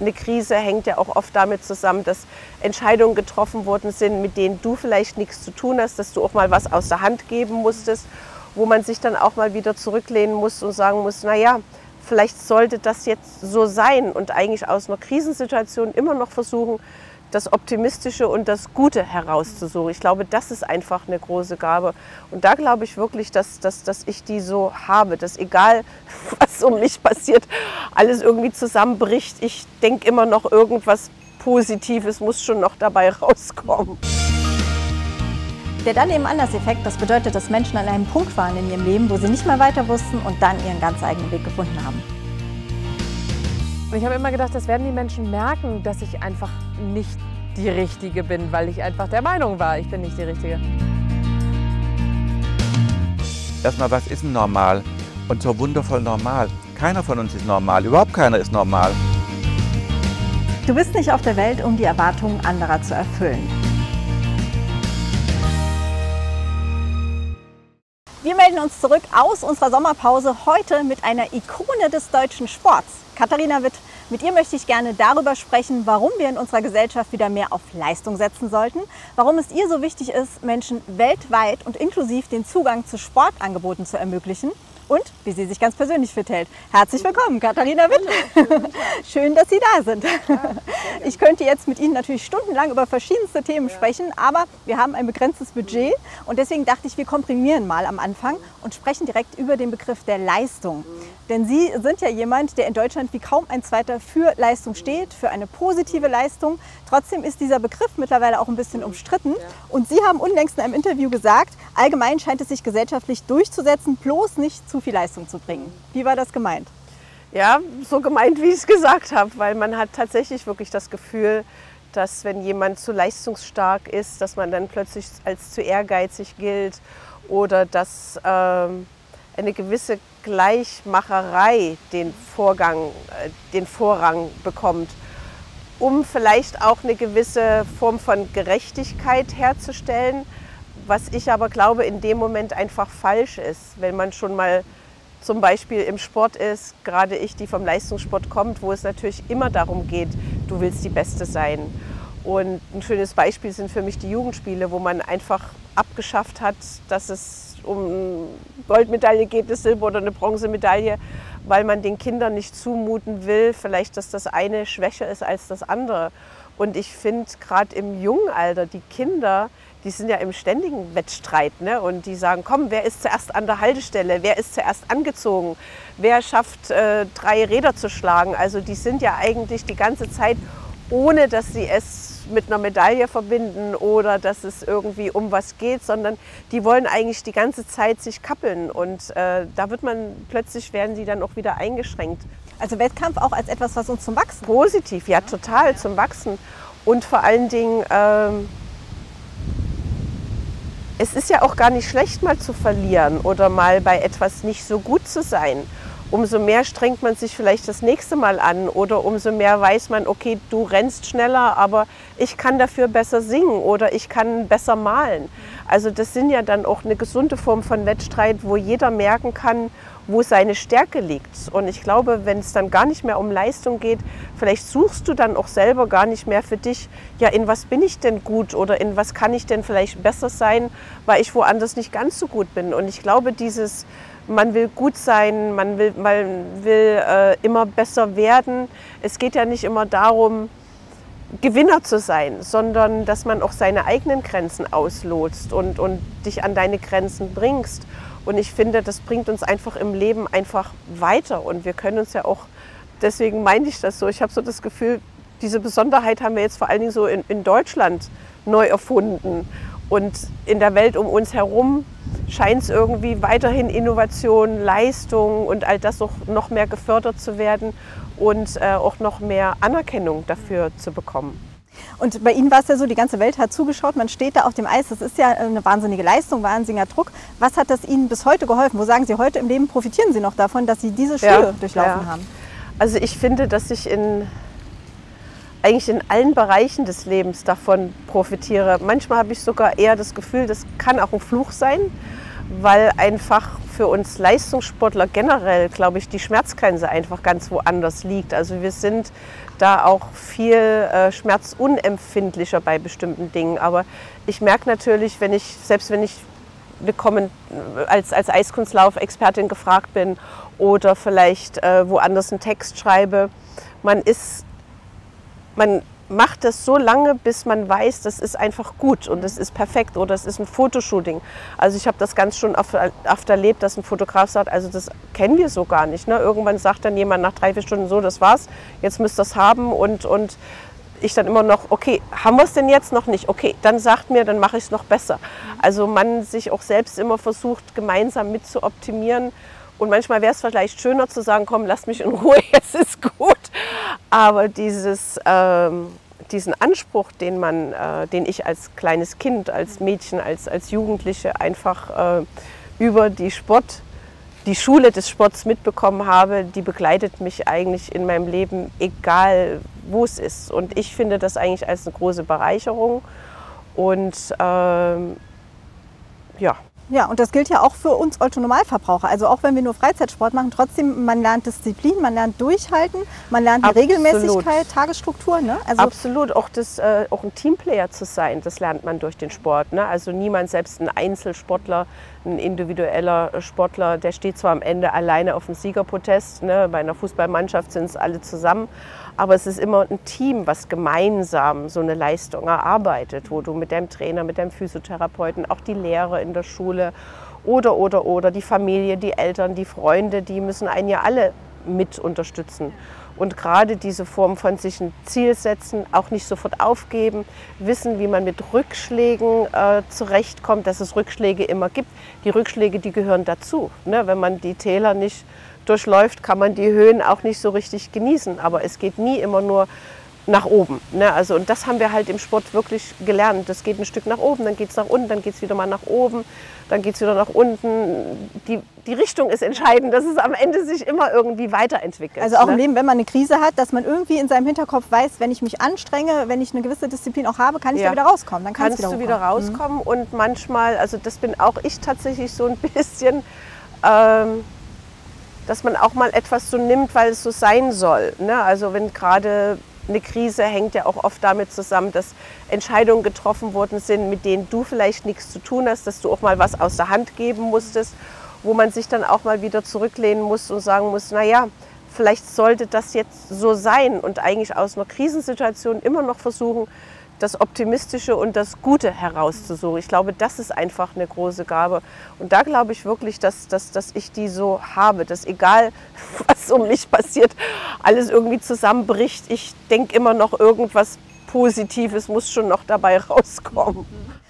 eine Krise hängt ja auch oft damit zusammen, dass Entscheidungen getroffen worden sind, mit denen du vielleicht nichts zu tun hast, dass du auch mal was aus der Hand geben musstest, wo man sich dann auch mal wieder zurücklehnen muss und sagen muss, naja, vielleicht sollte das jetzt so sein und eigentlich aus einer Krisensituation immer noch versuchen, das Optimistische und das Gute herauszusuchen. Ich glaube, das ist einfach eine große Gabe. Und da glaube ich wirklich, dass, dass, dass ich die so habe, dass egal, was um mich passiert, alles irgendwie zusammenbricht. Ich denke immer noch, irgendwas Positives muss schon noch dabei rauskommen. Der dann eben anders Effekt, das bedeutet, dass Menschen an einem Punkt waren in ihrem Leben, wo sie nicht mehr weiter wussten und dann ihren ganz eigenen Weg gefunden haben. Und ich habe immer gedacht, das werden die Menschen merken, dass ich einfach nicht die Richtige bin, weil ich einfach der Meinung war, ich bin nicht die Richtige. Erstmal, was ist denn normal? Und so wundervoll normal. Keiner von uns ist normal, überhaupt keiner ist normal. Du bist nicht auf der Welt, um die Erwartungen anderer zu erfüllen. Wir melden uns zurück aus unserer Sommerpause heute mit einer Ikone des deutschen Sports. Katharina Witt, mit ihr möchte ich gerne darüber sprechen, warum wir in unserer Gesellschaft wieder mehr auf Leistung setzen sollten, warum es ihr so wichtig ist, Menschen weltweit und inklusiv den Zugang zu Sportangeboten zu ermöglichen und wie sie sich ganz persönlich fit hält. Herzlich willkommen, Katharina Witt. Schön, dass Sie da sind. Ich könnte jetzt mit Ihnen natürlich stundenlang über verschiedenste Themen sprechen, aber wir haben ein begrenztes Budget und deswegen dachte ich, wir komprimieren mal am Anfang und sprechen direkt über den Begriff der Leistung. Denn Sie sind ja jemand, der in Deutschland wie kaum ein zweiter für Leistung steht, für eine positive Leistung. Trotzdem ist dieser Begriff mittlerweile auch ein bisschen umstritten. Und Sie haben unlängst in einem Interview gesagt, allgemein scheint es sich gesellschaftlich durchzusetzen, bloß nicht zu viel Leistung zu bringen. Wie war das gemeint? Ja, so gemeint, wie ich es gesagt habe, weil man hat tatsächlich wirklich das Gefühl, dass wenn jemand zu leistungsstark ist, dass man dann plötzlich als zu ehrgeizig gilt oder dass ähm, eine gewisse Gleichmacherei den Vorgang, äh, den Vorrang bekommt, um vielleicht auch eine gewisse Form von Gerechtigkeit herzustellen, was ich aber glaube in dem Moment einfach falsch ist, wenn man schon mal zum Beispiel im Sport ist, gerade ich, die vom Leistungssport kommt, wo es natürlich immer darum geht, du willst die Beste sein. Und ein schönes Beispiel sind für mich die Jugendspiele, wo man einfach abgeschafft hat, dass es um Goldmedaille geht, eine Silber- oder eine Bronzemedaille, weil man den Kindern nicht zumuten will, vielleicht, dass das eine schwächer ist als das andere. Und ich finde gerade im jungen Alter, die Kinder, die sind ja im ständigen Wettstreit. Ne? Und die sagen, komm, wer ist zuerst an der Haltestelle? Wer ist zuerst angezogen? Wer schafft, äh, drei Räder zu schlagen? Also die sind ja eigentlich die ganze Zeit, ohne dass sie es mit einer Medaille verbinden oder dass es irgendwie um was geht, sondern die wollen eigentlich die ganze Zeit sich kappeln und äh, da wird man plötzlich werden sie dann auch wieder eingeschränkt. Also Wettkampf auch als etwas, was uns zum Wachsen. Positiv, ja, total zum Wachsen und vor allen Dingen ähm, es ist ja auch gar nicht schlecht, mal zu verlieren oder mal bei etwas nicht so gut zu sein umso mehr strengt man sich vielleicht das nächste Mal an oder umso mehr weiß man, okay, du rennst schneller, aber ich kann dafür besser singen oder ich kann besser malen. Also das sind ja dann auch eine gesunde Form von Wettstreit, wo jeder merken kann, wo seine Stärke liegt. Und ich glaube, wenn es dann gar nicht mehr um Leistung geht, vielleicht suchst du dann auch selber gar nicht mehr für dich, ja, in was bin ich denn gut oder in was kann ich denn vielleicht besser sein, weil ich woanders nicht ganz so gut bin. Und ich glaube, dieses man will gut sein, man will, man will äh, immer besser werden. Es geht ja nicht immer darum, Gewinner zu sein, sondern dass man auch seine eigenen Grenzen auslotst und, und dich an deine Grenzen bringst. Und ich finde, das bringt uns einfach im Leben einfach weiter. Und wir können uns ja auch, deswegen meine ich das so, ich habe so das Gefühl, diese Besonderheit haben wir jetzt vor allen Dingen so in, in Deutschland neu erfunden. Und in der Welt um uns herum scheint es irgendwie weiterhin Innovation, Leistung und all das auch noch mehr gefördert zu werden und äh, auch noch mehr Anerkennung dafür zu bekommen. Und bei Ihnen war es ja so, die ganze Welt hat zugeschaut, man steht da auf dem Eis. Das ist ja eine wahnsinnige Leistung, wahnsinniger Druck. Was hat das Ihnen bis heute geholfen? Wo sagen Sie, heute im Leben profitieren Sie noch davon, dass Sie diese Schule ja, durchlaufen ja. haben? Also ich finde, dass ich in eigentlich in allen Bereichen des Lebens davon profitiere. Manchmal habe ich sogar eher das Gefühl, das kann auch ein Fluch sein, weil einfach für uns Leistungssportler generell, glaube ich, die Schmerzgrenze einfach ganz woanders liegt. Also wir sind da auch viel äh, schmerzunempfindlicher bei bestimmten Dingen. Aber ich merke natürlich, wenn ich, selbst wenn ich bekommen, als, als Eiskunstlauf-Expertin gefragt bin oder vielleicht äh, woanders einen Text schreibe, man ist, man macht das so lange, bis man weiß, das ist einfach gut und das ist perfekt oder es ist ein Fotoshooting. Also ich habe das ganz schon oft, oft, erlebt, dass ein Fotograf sagt, also das kennen wir so gar nicht. Ne? Irgendwann sagt dann jemand nach drei, vier Stunden so, das war's, jetzt müsst ihr das haben und, und ich dann immer noch, okay, haben wir es denn jetzt noch nicht? Okay, dann sagt mir, dann mache ich es noch besser. Also man sich auch selbst immer versucht, gemeinsam mit zu optimieren und manchmal wäre es vielleicht schöner zu sagen, komm, lass mich in Ruhe, jetzt ist gut. Aber dieses, ähm, diesen Anspruch, den, man, äh, den ich als kleines Kind, als Mädchen, als, als Jugendliche einfach äh, über die Sport, die Schule des Sports mitbekommen habe, die begleitet mich eigentlich in meinem Leben, egal wo es ist. Und ich finde das eigentlich als eine große Bereicherung. Und ähm, ja, ja, und das gilt ja auch für uns Otto-Normalverbraucher. Also auch wenn wir nur Freizeitsport machen, trotzdem, man lernt Disziplin, man lernt Durchhalten, man lernt die Regelmäßigkeit, Tagesstruktur. Ne? Also Absolut, auch, das, äh, auch ein Teamplayer zu sein, das lernt man durch den Sport. Ne? Also niemand, selbst ein Einzelsportler, ein individueller Sportler, der steht zwar am Ende alleine auf dem Siegerprotest, ne? bei einer Fußballmannschaft sind es alle zusammen, aber es ist immer ein Team, was gemeinsam so eine Leistung erarbeitet, wo du mit deinem Trainer, mit deinem Physiotherapeuten, auch die Lehrer in der Schule oder, oder, oder, die Familie, die Eltern, die Freunde, die müssen einen ja alle mit unterstützen. Und gerade diese Form von sich ein Ziel setzen, auch nicht sofort aufgeben, wissen, wie man mit Rückschlägen äh, zurechtkommt, dass es Rückschläge immer gibt. Die Rückschläge, die gehören dazu. Ne? Wenn man die Täler nicht durchläuft, kann man die Höhen auch nicht so richtig genießen. Aber es geht nie immer nur nach oben. Ne? Also, und das haben wir halt im Sport wirklich gelernt. Das geht ein Stück nach oben, dann geht es nach unten, dann geht es wieder mal nach oben, dann geht es wieder nach unten. Die, die Richtung ist entscheidend, dass es am Ende sich immer irgendwie weiterentwickelt. Also auch ne? im Leben, wenn man eine Krise hat, dass man irgendwie in seinem Hinterkopf weiß, wenn ich mich anstrenge, wenn ich eine gewisse Disziplin auch habe, kann ich ja. da wieder rauskommen. Dann kannst wieder du wieder rauskommen. Mhm. Und manchmal, also das bin auch ich tatsächlich so ein bisschen... Ähm, dass man auch mal etwas so nimmt, weil es so sein soll. Ne? Also wenn gerade eine Krise hängt ja auch oft damit zusammen, dass Entscheidungen getroffen worden sind, mit denen du vielleicht nichts zu tun hast, dass du auch mal was aus der Hand geben musstest, wo man sich dann auch mal wieder zurücklehnen muss und sagen muss, naja, vielleicht sollte das jetzt so sein und eigentlich aus einer Krisensituation immer noch versuchen, das Optimistische und das Gute herauszusuchen. Ich glaube, das ist einfach eine große Gabe. Und da glaube ich wirklich, dass, dass, dass ich die so habe, dass egal, was um mich passiert, alles irgendwie zusammenbricht. Ich denke immer noch irgendwas Positives muss schon noch dabei rauskommen.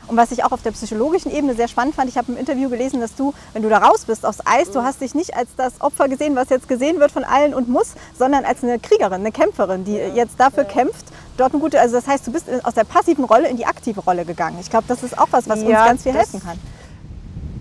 Und was ich auch auf der psychologischen Ebene sehr spannend fand, ich habe im Interview gelesen, dass du, wenn du da raus bist aufs Eis, du hast dich nicht als das Opfer gesehen, was jetzt gesehen wird von allen und muss, sondern als eine Kriegerin, eine Kämpferin, die jetzt dafür kämpft, dort eine gute, also das heißt, du bist aus der passiven Rolle in die aktive Rolle gegangen. Ich glaube, das ist auch was, was ja, uns ganz viel helfen kann.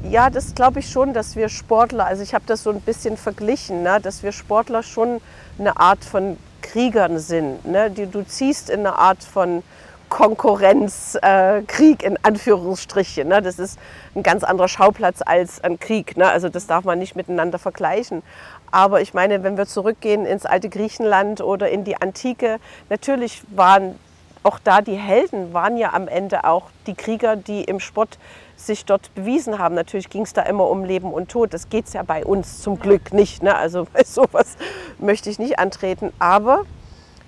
Ja, das glaube ich schon, dass wir Sportler, also ich habe das so ein bisschen verglichen, ne, dass wir Sportler schon eine Art von Kriegern sind. Ne? Die, du ziehst in eine Art von Konkurrenzkrieg äh, in Anführungsstrichen. Ne? Das ist ein ganz anderer Schauplatz als ein Krieg. Ne? Also das darf man nicht miteinander vergleichen. Aber ich meine, wenn wir zurückgehen ins alte Griechenland oder in die Antike, natürlich waren auch da die Helden, waren ja am Ende auch die Krieger, die im Sport sich dort bewiesen haben. Natürlich ging es da immer um Leben und Tod. Das geht es ja bei uns zum Glück nicht. Ne? Also bei sowas möchte ich nicht antreten. Aber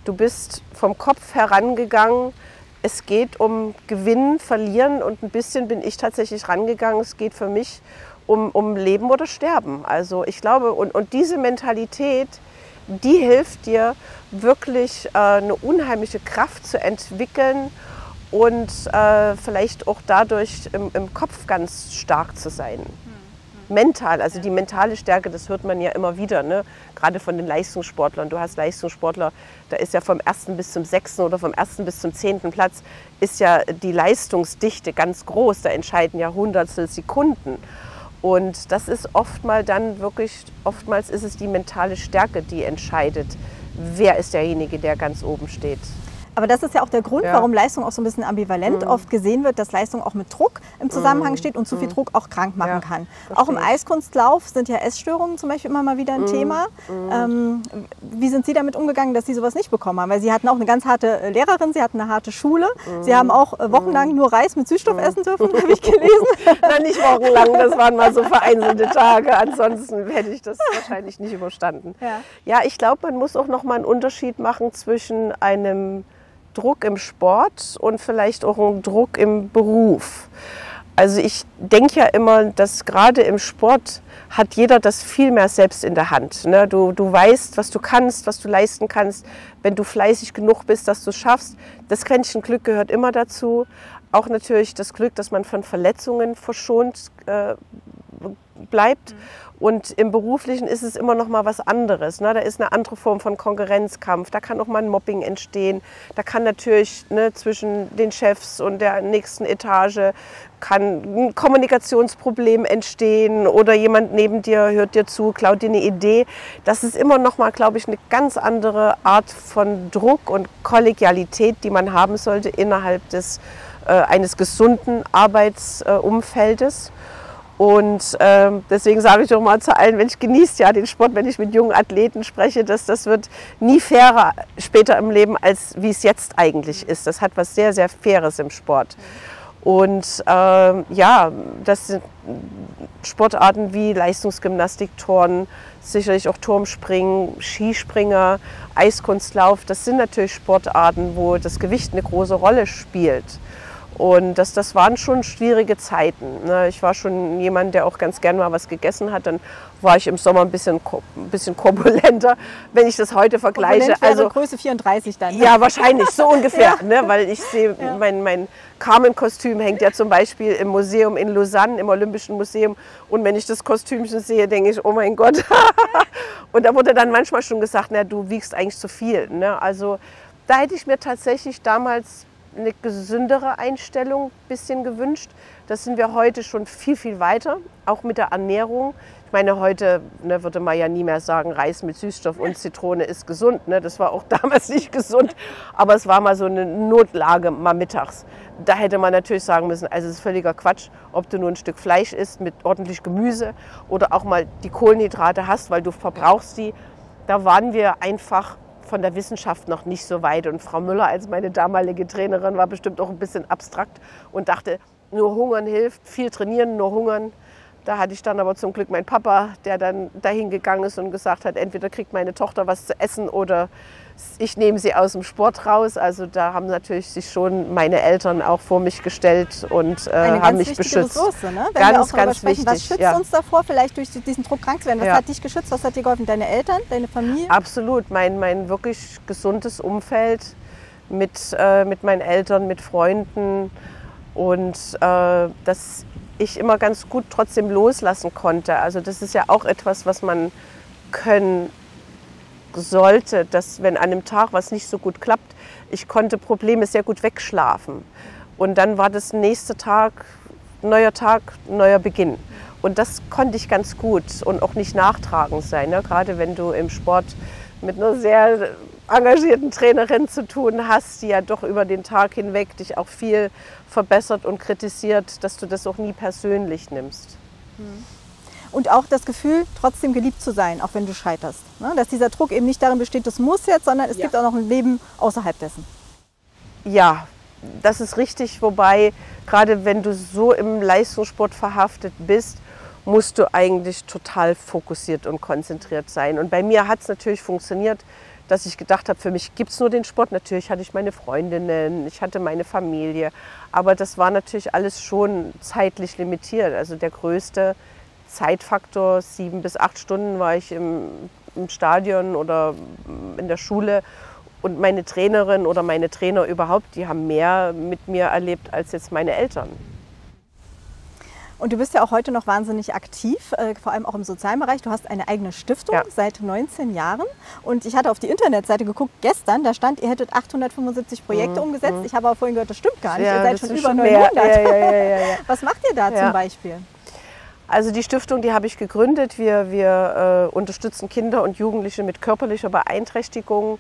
du bist vom Kopf herangegangen. Es geht um Gewinnen, Verlieren und ein bisschen bin ich tatsächlich rangegangen. Es geht für mich um, um Leben oder Sterben. Also ich glaube, und, und diese Mentalität, die hilft dir wirklich äh, eine unheimliche Kraft zu entwickeln und äh, vielleicht auch dadurch im, im, Kopf ganz stark zu sein. Mental, also die mentale Stärke, das hört man ja immer wieder, ne? gerade von den Leistungssportlern. Du hast Leistungssportler, da ist ja vom ersten bis zum sechsten oder vom ersten bis zum zehnten Platz ist ja die Leistungsdichte ganz groß. Da entscheiden ja Hundertstel Sekunden. Und das ist oftmals dann wirklich, oftmals ist es die mentale Stärke, die entscheidet, wer ist derjenige, der ganz oben steht. Aber das ist ja auch der Grund, Ja. warum Leistung auch so ein bisschen ambivalent oft gesehen wird, dass Leistung auch mit Druck im Zusammenhang steht und zu viel Druck auch krank machen Ja, kann. Auch im. Eiskunstlauf sind ja Essstörungen zum Beispiel immer mal wieder ein Thema. Ähm, wie sind Sie damit umgegangen, dass Sie sowas nicht bekommen haben? Weil Sie hatten auch eine ganz harte äh, Lehrerin, Sie hatten eine harte Schule. Sie haben auch äh, wochenlang nur Reis mit Süßstoff essen dürfen, habe ich gelesen. Na, nicht wochenlang, das waren mal so vereinzelte Tage. Ansonsten hätte ich das wahrscheinlich nicht überstanden. Ja. Ja, ich glaube, man muss auch noch mal einen Unterschied machen zwischen einem Druck im Sport und vielleicht auch einem Druck im Beruf. Also ich denke ja immer, dass gerade im Sport hat jeder das viel mehr selbst in der Hand. Ne? Du, du weißt, was du kannst, was du leisten kannst, wenn du fleißig genug bist, dass du es schaffst. Das Quäntchen Glück gehört immer dazu. Auch natürlich das Glück, dass man von Verletzungen verschont äh, bleibt. Und im Beruflichen ist es immer noch mal was anderes. Ne? Da ist eine andere Form von Konkurrenzkampf. Da kann auch mal ein Mobbing entstehen. Da kann natürlich ne, zwischen den Chefs und der nächsten Etage kann ein Kommunikationsproblem entstehen oder jemand neben dir hört dir zu, klaut dir eine Idee. Das ist immer noch mal, glaube ich, eine ganz andere Art von Druck und Kollegialität, die man haben sollte innerhalb des äh, eines gesunden Arbeitsumfeldes. Und ähm, deswegen sage ich doch mal zu allen, Mensch, genießt ja den Sport, wenn ich mit jungen Athleten spreche, dass das wird nie fairer später im Leben, als wie es jetzt eigentlich ist. Das hat was sehr, sehr Faires im Sport. Und ähm, ja, das sind Sportarten wie Leistungsgymnastik, Turnen, sicherlich auch Turmspringen, Skispringer, Eiskunstlauf. Das sind natürlich Sportarten, wo das Gewicht eine große Rolle spielt. Und das, das waren schon schwierige Zeiten. ne. Ich war schon jemand, der auch ganz gern mal was gegessen hat. Dann war ich im Sommer ein bisschen, ein bisschen korpulenter, wenn ich das heute vergleiche. Wäre Größe 34 dann. ne? Ja, wahrscheinlich, so ungefähr. Ne? Weil ich sehe, mein, mein Carmen-Kostüm hängt ja zum Beispiel im Museum in Lausanne, im Olympischen Museum. Und wenn ich das Kostümchen sehe, denke ich, oh mein Gott. und da wurde dann manchmal schon gesagt, na, du wiegst eigentlich zu viel. Ne? Also da hätte ich mir tatsächlich damals eine gesündere Einstellung ein bisschen gewünscht. Das sind wir heute schon viel, viel weiter, auch mit der Ernährung. Ich meine, heute ne, würde man ja nie mehr sagen, Reis mit Süßstoff und Zitrone ist gesund. Ne? Das war auch damals nicht gesund, aber es war mal so eine Notlage, mal mittags. Da hätte man natürlich sagen müssen, also es ist völliger Quatsch, ob du nur ein Stück Fleisch isst mit ordentlich Gemüse oder auch mal die Kohlenhydrate hast, weil du verbrauchst die. Da waren wir einfach von der Wissenschaft noch nicht so weit. Und Frau Müller als meine damalige Trainerin war bestimmt auch ein bisschen abstrakt und dachte, nur Hungern hilft, viel trainieren, nur Hungern. Da hatte ich dann aber zum Glück meinen Papa, der dann dahin gegangen ist und gesagt hat, entweder kriegt meine Tochter was zu essen oder ich nehme sie aus dem Sport raus. Also da haben natürlich sich schon meine Eltern auch vor mich gestellt und äh, Eine haben ganz mich beschützt. Ressource, ne? Wenn Ganz, wir auch ganz sprechen, was wichtig, schützt ja. uns davor, vielleicht durch diesen Druck krank zu werden? Was Ja. hat dich geschützt? Was hat dir geholfen? Deine Eltern, deine Familie? Absolut, mein, mein wirklich gesundes Umfeld mit, äh, mit meinen Eltern, mit Freunden und äh, dass ich immer ganz gut trotzdem loslassen konnte. Also das ist ja auch etwas, was man können sollte, dass wenn an einem Tag was nicht so gut klappt, ich konnte Probleme sehr gut wegschlafen. Und dann war das nächste Tag, neuer Tag, neuer Beginn. Und das konnte ich ganz gut und auch nicht nachtragend sein. Ne? Gerade wenn du im Sport mit einer sehr engagierten Trainerin zu tun hast, die ja doch über den Tag hinweg dich auch viel verbessert und kritisiert, dass du das auch nie persönlich nimmst. Und auch das Gefühl, trotzdem geliebt zu sein, auch wenn du scheiterst. Ne? Dass dieser Druck eben nicht darin besteht, das muss jetzt, sondern es gibt auch noch ein Leben außerhalb dessen. Ja, das ist richtig. Wobei, gerade wenn du so im Leistungssport verhaftet bist, musst du eigentlich total fokussiert und konzentriert sein. Und bei mir hat es natürlich funktioniert, dass ich gedacht habe, für mich gibt es nur den Sport. Natürlich hatte ich meine Freundinnen, ich hatte meine Familie. Aber das war natürlich alles schon zeitlich limitiert. Also der größte Zeitfaktor, sieben bis acht Stunden war ich im, im Stadion oder in der Schule. Und meine Trainerin oder meine Trainer überhaupt, die haben mehr mit mir erlebt als jetzt meine Eltern. Und du bist ja auch heute noch wahnsinnig aktiv, äh, vor allem auch im sozialen Bereich. Du hast eine eigene Stiftung Ja. seit 19 Jahren. Und ich hatte auf die Internetseite geguckt gestern, da stand, ihr hättet 875 Projekte umgesetzt. Ich habe aber vorhin gehört, das stimmt gar nicht. ihr seid Mhm, schon über schon 900. mehr. Ja, ja, ja, ja, ja. Was macht ihr da Ja. zum Beispiel? Also die Stiftung, die habe ich gegründet. Wir, wir äh, unterstützen Kinder und Jugendliche mit körperlicher Beeinträchtigung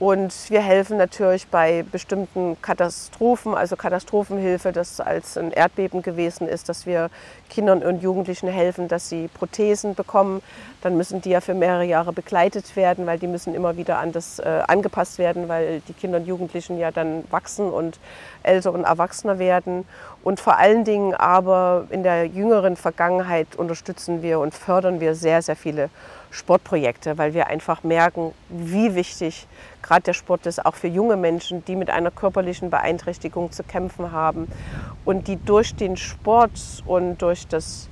Und wir helfen natürlich bei bestimmten Katastrophen, also Katastrophenhilfe, das als ein Erdbeben gewesen ist, dass wir Kindern und Jugendlichen helfen, dass sie Prothesen bekommen. Dann müssen die ja für mehrere Jahre begleitet werden, weil die müssen immer wieder an das äh, angepasst werden, weil die Kinder und Jugendlichen ja dann wachsen und älter und erwachsener werden. Und vor allen Dingen aber in der jüngeren Vergangenheit unterstützen wir und fördern wir sehr, sehr viele Sportprojekte, weil wir einfach merken, wie wichtig gerade der Sport ist, auch für junge Menschen, die mit einer körperlichen Beeinträchtigung zu kämpfen haben und die durch den Sport und durch das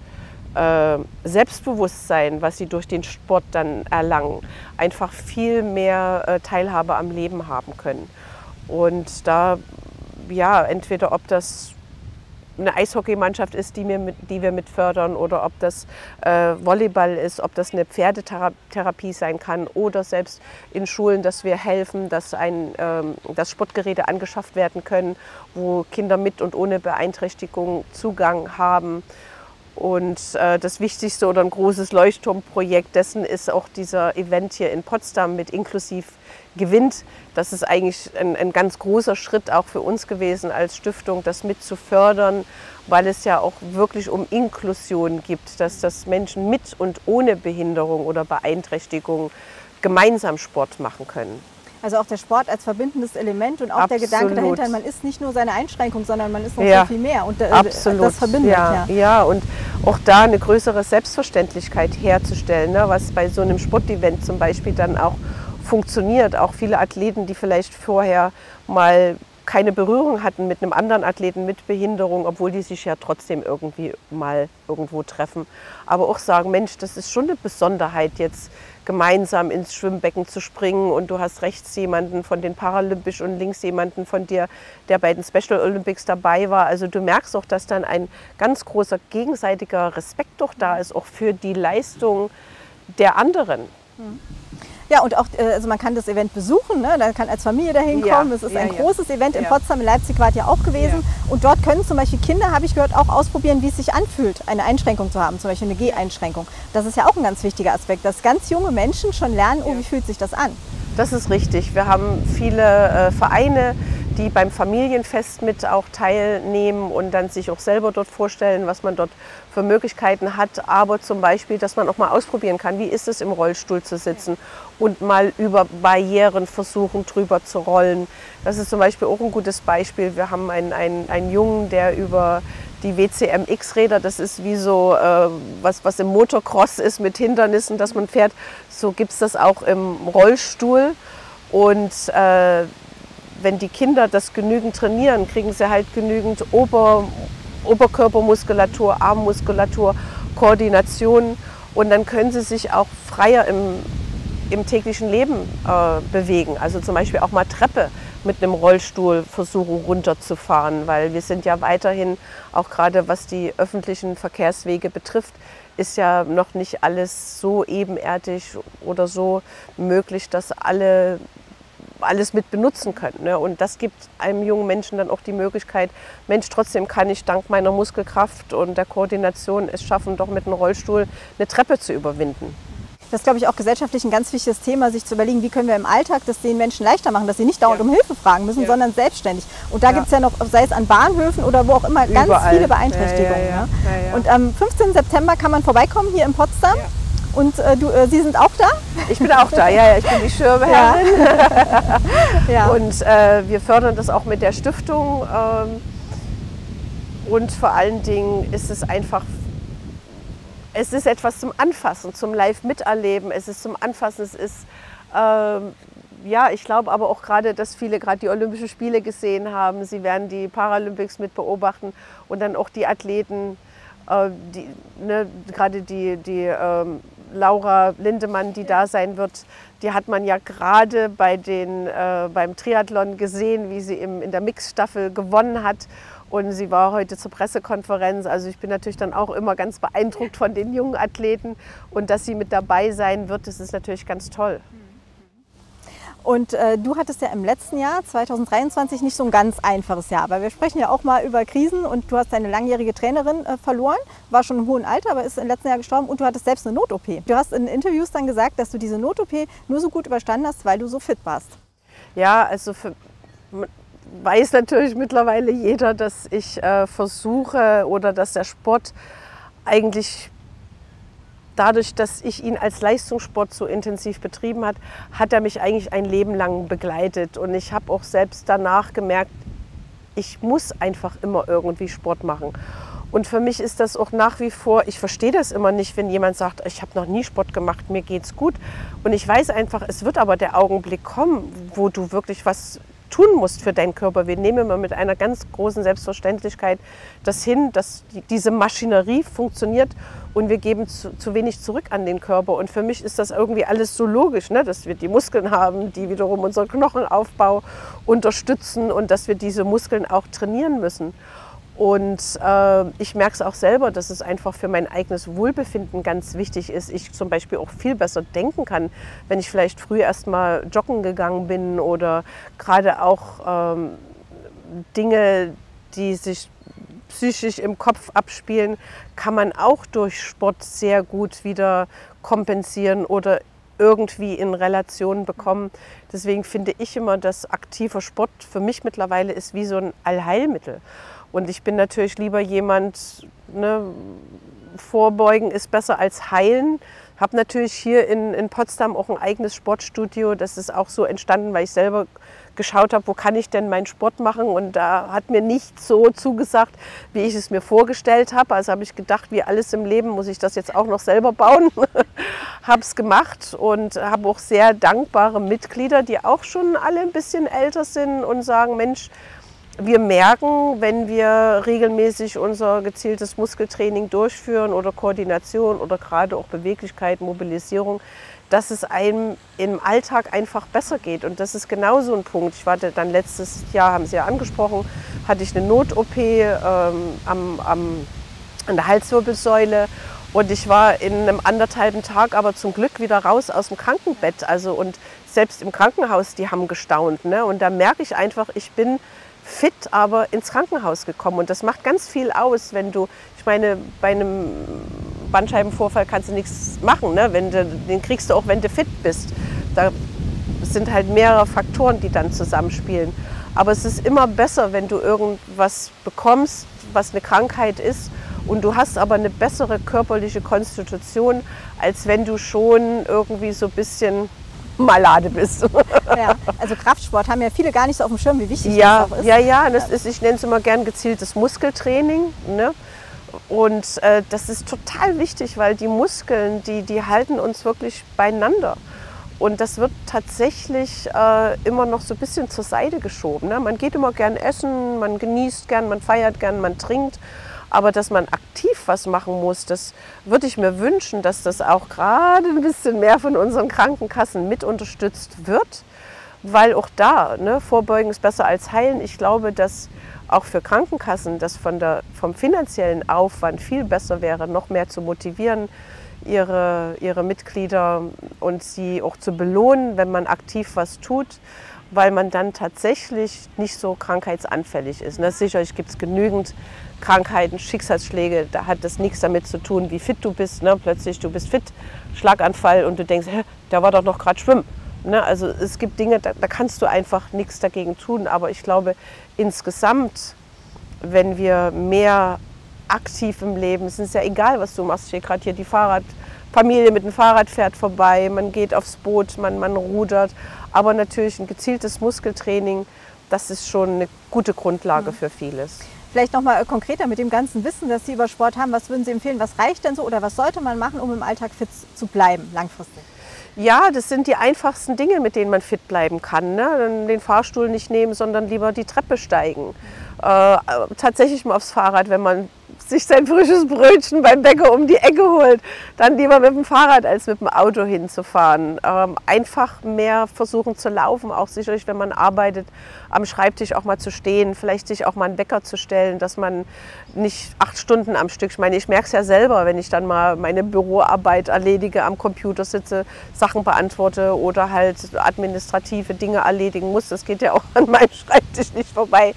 äh, Selbstbewusstsein, was sie durch den Sport dann erlangen, einfach viel mehr äh, Teilhabe am Leben haben können. Und da, ja, entweder ob das eine Eishockeymannschaft ist, die wir mit, die wir mit fördern oder ob das äh, Volleyball ist, ob das eine Pferdetherapie sein kann oder selbst in Schulen, dass wir helfen, dass, ein, ähm, dass Sportgeräte angeschafft werden können, wo Kinder mit und ohne Beeinträchtigung Zugang haben. Und äh, das wichtigste oder ein großes Leuchtturmprojekt dessen ist auch dieser Event hier in Potsdam mit inklusiv gewinnt. Das ist eigentlich ein, ein, ganz großer Schritt auch für uns gewesen als Stiftung, das mit zu fördern, weil es ja auch wirklich um Inklusion gibt, dass das Menschen mit und ohne Behinderung oder Beeinträchtigung gemeinsam Sport machen können. Also auch der Sport als verbindendes Element und auch Absolut. der Gedanke dahinter, man ist nicht nur seine Einschränkung, sondern man ist noch ja. viel mehr. Und äh, Absolut. das verbindet. Ja. ja. ja, und auch da eine größere Selbstverständlichkeit herzustellen, ne, was bei so einem Sportevent zum Beispiel dann auch funktioniert. Auch viele Athleten, die vielleicht vorher mal keine Berührung hatten mit einem anderen Athleten mit Behinderung, obwohl die sich ja trotzdem irgendwie mal irgendwo treffen. Aber auch sagen, Mensch, das ist schon eine Besonderheit jetzt gemeinsam ins Schwimmbecken zu springen und du hast rechts jemanden von den Paralympisch und links jemanden von dir, der bei den Special Olympics dabei war. Also du merkst auch, dass dann ein ganz großer gegenseitiger Respekt doch da ist, auch für die Leistung der anderen. Mhm. Ja, und auch, äh, also man kann das Event besuchen, ne? da kann als Familie dahin kommen. Ja, es ist ja, ein ja. großes Event in Potsdam, in Leipzig war ja auch gewesen. Und dort können zum Beispiel Kinder, habe ich gehört, auch ausprobieren, wie es sich anfühlt, eine Einschränkung zu haben, zum Beispiel eine G-Einschränkung. Das ist ja auch ein ganz wichtiger Aspekt, dass ganz junge Menschen schon lernen, oh, wie fühlt sich das an? Das ist richtig. Wir haben viele äh, Vereine, die beim Familienfest mit auch teilnehmen und dann sich auch selber dort vorstellen, was man dort für Möglichkeiten hat. Aber zum Beispiel, dass man auch mal ausprobieren kann, wie ist es im Rollstuhl zu sitzen und mal über Barrieren versuchen, drüber zu rollen. Das ist zum Beispiel auch ein gutes Beispiel. Wir haben einen, einen, einen Jungen, der über die WCMX-Räder, das ist wie so, äh, was, was im Motocross ist mit Hindernissen, dass man fährt, so gibt es das auch im Rollstuhl. Und äh, wenn die Kinder das genügend trainieren, kriegen sie halt genügend Ober, Oberkörpermuskulatur, Armmuskulatur, Koordination und dann können sie sich auch freier im, im täglichen Leben äh, bewegen. Also zum Beispiel auch mal Treppe mit einem Rollstuhl versuchen runterzufahren, weil wir sind ja weiterhin, auch gerade was die öffentlichen Verkehrswege betrifft, ist ja noch nicht alles so ebenerdig oder so möglich, dass alle alles mit benutzen können. Ne? Und das gibt einem jungen Menschen dann auch die Möglichkeit, Mensch, trotzdem kann ich dank meiner Muskelkraft und der Koordination es schaffen, doch mit einem Rollstuhl eine Treppe zu überwinden. Das ist, glaube ich, auch gesellschaftlich ein ganz wichtiges Thema, sich zu überlegen, wie können wir im Alltag das den Menschen leichter machen, dass sie nicht dauernd ja. um Hilfe fragen müssen, ja. sondern selbstständig. Und da ja. gibt es ja noch, sei es an Bahnhöfen oder wo auch immer, Überall. ganz viele Beeinträchtigungen. Ne? Und am 15. September kann man vorbeikommen hier in Potsdam. Und äh, du, äh, Sie sind auch da? Ich bin auch da, ja, ja ich bin die Schirmherrin. Ja. ja. Und äh, wir fördern das auch mit der Stiftung. Ähm, und vor allen Dingen ist es einfach, es ist etwas zum Anfassen, zum Live-Miterleben. Es ist zum Anfassen, es ist, ähm, ja, ich glaube aber auch gerade, dass viele gerade die Olympischen Spiele gesehen haben. Sie werden die Paralympics mit beobachten und dann auch die Athleten, äh, die, ne, gerade die, die ähm, Laura Lindemann, die da sein wird, die hat man ja gerade bei äh, beim Triathlon gesehen, wie sie im, in der Mixstaffel gewonnen hat. Und sie war heute zur Pressekonferenz. Also ich bin natürlich dann auch immer ganz beeindruckt von den jungen Athleten. Und dass sie mit dabei sein wird, das ist natürlich ganz toll. Und äh, du hattest ja im letzten Jahr, 2023, nicht so ein ganz einfaches Jahr. Aber wir sprechen ja auch mal über Krisen und du hast deine langjährige Trainerin äh, verloren, war schon im hohen Alter, aber ist im letzten Jahr gestorben und du hattest selbst eine Not-OP. Du hast in Interviews dann gesagt, dass du diese Not-OP nur so gut überstanden hast, weil du so fit warst. Ja, also für, weiß natürlich mittlerweile jeder, dass ich äh, versuche oder dass der Sport eigentlich dadurch, dass ich ihn als Leistungssport so intensiv betrieben hat, hat er mich eigentlich ein Leben lang begleitet. Und ich habe auch selbst danach gemerkt, ich muss einfach immer irgendwie Sport machen. Und für mich ist das auch nach wie vor, ich verstehe das immer nicht, wenn jemand sagt, ich habe noch nie Sport gemacht, mir geht's gut. Und ich weiß einfach, es wird aber der Augenblick kommen, wo du wirklich was tun musst für deinen Körper. Wir nehmen immer mit einer ganz großen Selbstverständlichkeit das hin, dass diese Maschinerie funktioniert und wir geben zu, zu, wenig zurück an den Körper. Und für mich ist das irgendwie alles so logisch, ne? dass wir die Muskeln haben, die wiederum unseren Knochenaufbau unterstützen und dass wir diese Muskeln auch trainieren müssen. Und äh, ich merke es auch selber, dass es einfach für mein eigenes Wohlbefinden ganz wichtig ist. Ich zum Beispiel auch viel besser denken kann, wenn ich vielleicht früh erst mal joggen gegangen bin oder gerade auch ähm, Dinge, die sich psychisch im Kopf abspielen, kann man auch durch Sport sehr gut wieder kompensieren oder irgendwie in Relation bekommen. Deswegen finde ich immer, dass aktiver Sport für mich mittlerweile ist wie so ein Allheilmittel. Und ich bin natürlich lieber jemand, ne, vorbeugen ist besser als heilen. Habe natürlich hier in, in Potsdam auch ein eigenes Sportstudio. Das ist auch so entstanden, weil ich selber geschaut habe, wo kann ich denn meinen Sport machen. Und da hat mir nicht so zugesagt, wie ich es mir vorgestellt habe. Also habe ich gedacht, wie alles im Leben muss ich das jetzt auch noch selber bauen. habe es gemacht und habe auch sehr dankbare Mitglieder, die auch schon alle ein bisschen älter sind und sagen, Mensch, wir merken, wenn wir regelmäßig unser gezieltes Muskeltraining durchführen oder Koordination oder gerade auch Beweglichkeit, Mobilisierung, dass es einem im Alltag einfach besser geht. Und das ist genau so ein Punkt. Ich war dann letztes Jahr, haben Sie ja angesprochen, hatte ich eine Not-OP ähm, am, am, an der Halswirbelsäule und ich war in einem anderthalben Tag aber zum Glück wieder raus aus dem Krankenbett. Also und selbst im Krankenhaus, die haben gestaunt. Ne? Und da merke ich einfach, ich bin fit, aber ins Krankenhaus gekommen. Und das macht ganz viel aus, wenn du, ich meine, bei einem Bandscheibenvorfall kannst du nichts machen. Ne? Wenn du, den kriegst du auch, wenn du fit bist. Da sind halt mehrere Faktoren, die dann zusammenspielen. Aber es ist immer besser, wenn du irgendwas bekommst, was eine Krankheit ist und du hast aber eine bessere körperliche Konstitution, als wenn du schon irgendwie so ein bisschen Malade bist. Ja, also Kraftsport haben ja viele gar nicht so auf dem Schirm, wie wichtig ja, das auch ist. Ja, ja, das ist, ich nenne es immer gern gezieltes Muskeltraining. Ne? Und äh, das ist total wichtig, weil die Muskeln, die, die halten uns wirklich beieinander. Und das wird tatsächlich äh, immer noch so ein bisschen zur Seite geschoben. Ne? Man geht immer gern essen, man genießt gern, man feiert gern, man trinkt. Aber dass man aktiv was machen muss, das würde ich mir wünschen, dass das auch gerade ein bisschen mehr von unseren Krankenkassen mit unterstützt wird. Weil auch da, ne, Vorbeugen ist besser als heilen. Ich glaube, dass auch für Krankenkassen das von der, vom finanziellen Aufwand viel besser wäre, noch mehr zu motivieren, ihre, ihre Mitglieder und sie auch zu belohnen, wenn man aktiv was tut weil man dann tatsächlich nicht so krankheitsanfällig ist. Ne? Sicherlich gibt es genügend Krankheiten, Schicksalsschläge, da hat das nichts damit zu tun, wie fit du bist. Ne? Plötzlich du bist fit, Schlaganfall und du denkst, der war doch noch gerade schwimmen. Ne? Also es gibt Dinge, da, da kannst du einfach nichts dagegen tun. Aber ich glaube, insgesamt, wenn wir mehr aktiv im Leben, es ist ja egal, was du machst. Ich sehe gerade hier die Fahrradfamilie mit dem Fahrrad fährt vorbei, man geht aufs Boot, man, man rudert. Aber natürlich ein gezieltes Muskeltraining, das ist schon eine gute Grundlage mhm. für vieles. Vielleicht noch mal konkreter mit dem ganzen Wissen, das Sie über Sport haben. Was würden Sie empfehlen? Was reicht denn so oder was sollte man machen, um im Alltag fit zu bleiben, langfristig? Ja, das sind die einfachsten Dinge, mit denen man fit bleiben kann. Ne? Den Fahrstuhl nicht nehmen, sondern lieber die Treppe steigen. Äh, tatsächlich mal aufs Fahrrad, wenn man sich sein frisches Brötchen beim Bäcker um die Ecke holt, dann lieber mit dem Fahrrad als mit dem Auto hinzufahren. Ähm, einfach mehr versuchen zu laufen, auch sicherlich, wenn man arbeitet, am Schreibtisch auch mal zu stehen, vielleicht sich auch mal einen Wecker zu stellen, dass man nicht acht Stunden am Stück, ich meine, ich merke es ja selber, wenn ich dann mal meine Büroarbeit erledige, am Computer sitze, Sachen beantworte oder halt administrative Dinge erledigen muss, das geht ja auch an meinem Schreibtisch nicht vorbei.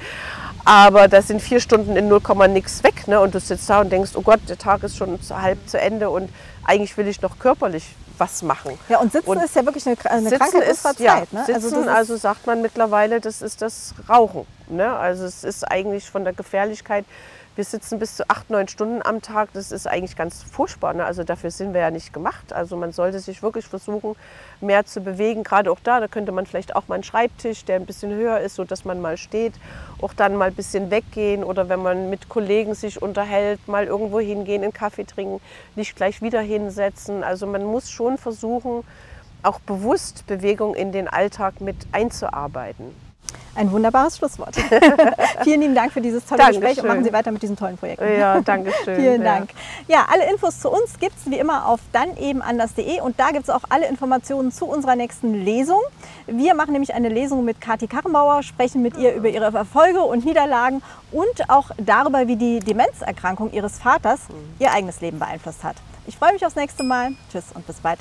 Aber da sind vier Stunden in 0, nix weg. Ne? Und du sitzt da und denkst, oh Gott, der Tag ist schon halb zu Ende und eigentlich will ich noch körperlich was machen. Ja, und Sitzen Und ist ja wirklich eine, eine Sitzen Krankheit ist, unserer ja, Zeit. Ne? Sitzen, das also, ist- sagt man mittlerweile, das ist das Rauchen. Ne? Also es ist eigentlich von der Gefährlichkeit, wir sitzen bis zu acht, neun Stunden am Tag, das ist eigentlich ganz furchtbar. Ne? Also dafür sind wir ja nicht gemacht. Also man sollte sich wirklich versuchen, mehr zu bewegen. Gerade auch da, da könnte man vielleicht auch mal einen Schreibtisch, der ein bisschen höher ist, sodass man mal steht, auch dann mal ein bisschen weggehen oder wenn man mit Kollegen sich unterhält, mal irgendwo hingehen, einen Kaffee trinken, nicht gleich wieder hinsetzen. Also man muss schon versuchen, auch bewusst Bewegung in den Alltag mit einzuarbeiten. Ein wunderbares Schlusswort. Vielen lieben Dank für dieses tolle Dankeschön. Gespräch und machen Sie weiter mit diesen tollen Projekten. Ja, danke schön. Vielen Ja. Dank. Ja, alle Infos zu uns gibt es wie immer auf dannebenanders.de und da gibt es auch alle Informationen zu unserer nächsten Lesung. Wir machen nämlich eine Lesung mit Kathi Karrenbauer, sprechen mit ihr über ihre Erfolge und Niederlagen und auch darüber, wie die Demenzerkrankung ihres Vaters ihr eigenes Leben beeinflusst hat. Ich freue mich aufs nächste Mal. Tschüss und bis bald.